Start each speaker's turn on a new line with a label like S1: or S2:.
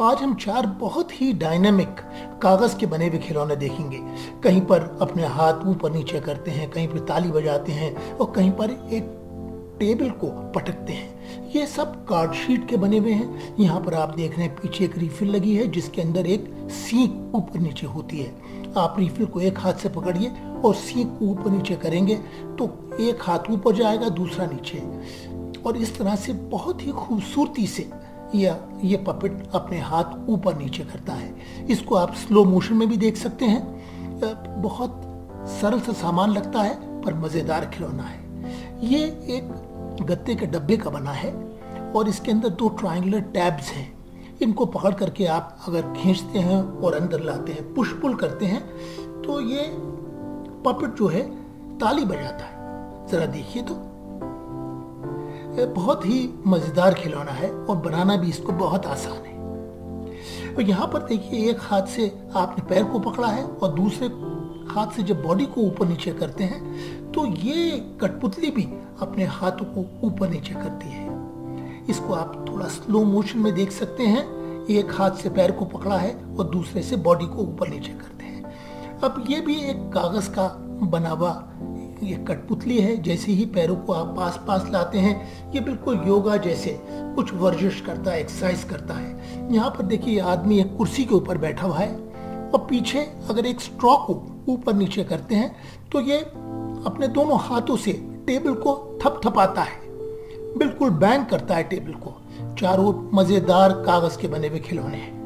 S1: आज हम चार बहुत ही डायनामिक कागज़ के बने हुए खिलौने देखेंगे। कहीं पर अपने हाथ ऊपर नीचे करते हैं, कहीं पर ताली बजाते हैं और कहीं पर एक टेबल को पटकते हैं। ये सब कार्ड शीट के बने हुए हैं। यहाँ पर आप देख रहे हैं, पीछे एक रिफिल लगी है, जिसके अंदर एक सीख ऊपर नीचे होती है। आप रिफिल को एक हाथ से पकड़िए और सीख को ऊपर नीचे करेंगे तो एक हाथ ऊपर जाएगा, दूसरा नीचे। और इस तरह से बहुत ही खूबसूरती से यह ये पपेट अपने हाथ ऊपर नीचे करता है। इसको आप स्लो मोशन में भी देख सकते हैं। बहुत सरल सा सामान लगता है, पर मज़ेदार खिलौना है। ये एक गत्ते के डब्बे का बना है, और इसके अंदर दो ट्रायंगुलर टैब्स हैं। इनको पकड़ करके आप अगर खींचते हैं और अंदर लाते हैं पुश पुल करते हैं तो ये पपेट जो है, ताली बजाता है। जरा देखिए तो। बहुत ही मज़ेदार खिलौना है और बनाना भी इसको बहुत आसान है। तो यहाँ पर देखिए, एक हाथ से आपने पैर को पकड़ा है और दूसरे हाथ से जब बॉडी को ऊपर नीचे करते हैं तो ये कठपुतली भी अपने हाथों को ऊपर नीचे करती है। इसको आप थोड़ा स्लो मोशन में देख सकते हैं। एक हाथ से पैर को पकड़ा है और दूसरे से बॉडी को ऊपर नीचे करते हैं। अब ये भी एक कागज़ का बना हुआ ये कठपुतली है, जैसे ही पैरों को आप पास पास लाते हैं ये बिल्कुल योगा जैसे कुछ वर्जिश करता है एक्सरसाइज करता है। यहाँ पर देखिए आदमी एक कुर्सी के ऊपर बैठा हुआ है और पीछे अगर एक स्ट्रॉ को ऊपर नीचे करते हैं तो ये अपने दोनों हाथों से टेबल को थपथपाता है। बिल्कुल बैंग करता है टेबल को। चारों मज़ेदार कागज़ के बने हुए खिलौने हैं।